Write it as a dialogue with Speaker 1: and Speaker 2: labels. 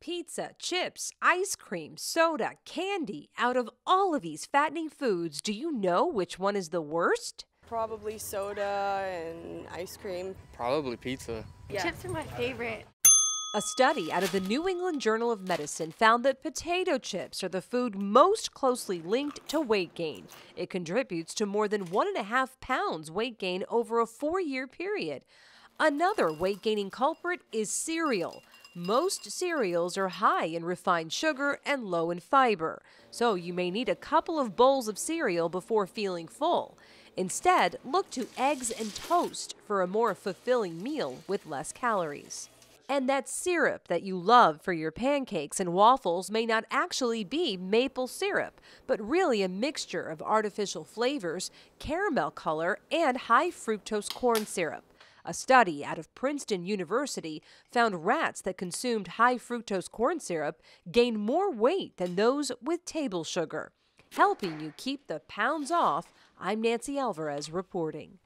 Speaker 1: Pizza, chips, ice cream, soda, candy. Out of all of these fattening foods, do you know which one is the worst?
Speaker 2: Probably soda and ice cream.
Speaker 3: Probably pizza.
Speaker 4: Yeah. Chips are my favorite.
Speaker 1: A study out of the New England Journal of Medicine found that potato chips are the food most closely linked to weight gain. It contributes to more than one and a half pounds weight gain over a four year period. Another weight gaining culprit is cereal. Most cereals are high in refined sugar and low in fiber, so you may need a couple of bowls of cereal before feeling full. Instead, look to eggs and toast for a more fulfilling meal with less calories. And that syrup that you love for your pancakes and waffles may not actually be maple syrup, but really a mixture of artificial flavors, caramel color, and high fructose corn syrup. A study out of Princeton University found rats that consumed high fructose corn syrup gained more weight than those with table sugar. Helping you keep the pounds off, I'm Nancy Alvarez reporting.